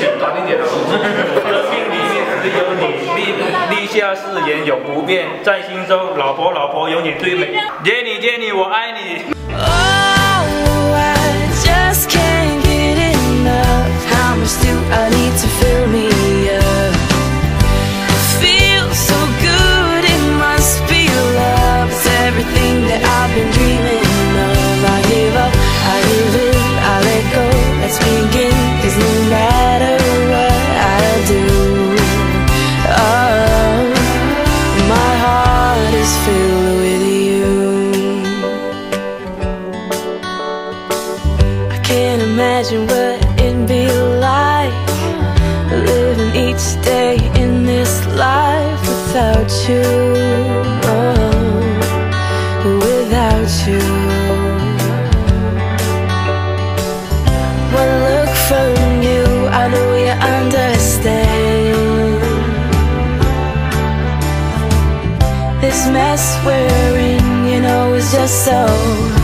今热情短一点的，命里面只有你，立立下誓言永不变，在心中，老婆老婆永远最美。Jenny Jenny，我爱你。Oh, without you. One look from you, I know you understand. This mess we're in, you know, is just so